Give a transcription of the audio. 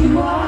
you are.